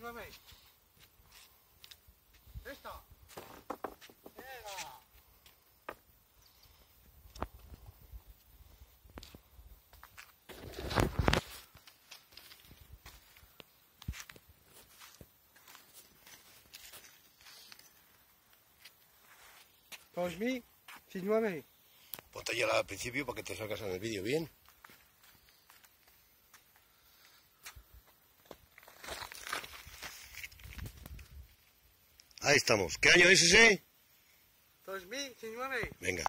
nueve. Esta. Venga. Dos mil, nueve. Ponte ya al principio para que te salgas en el vídeo bien. Ahí estamos. ¿Qué año es ese? Dos mil, sin nueve. Venga.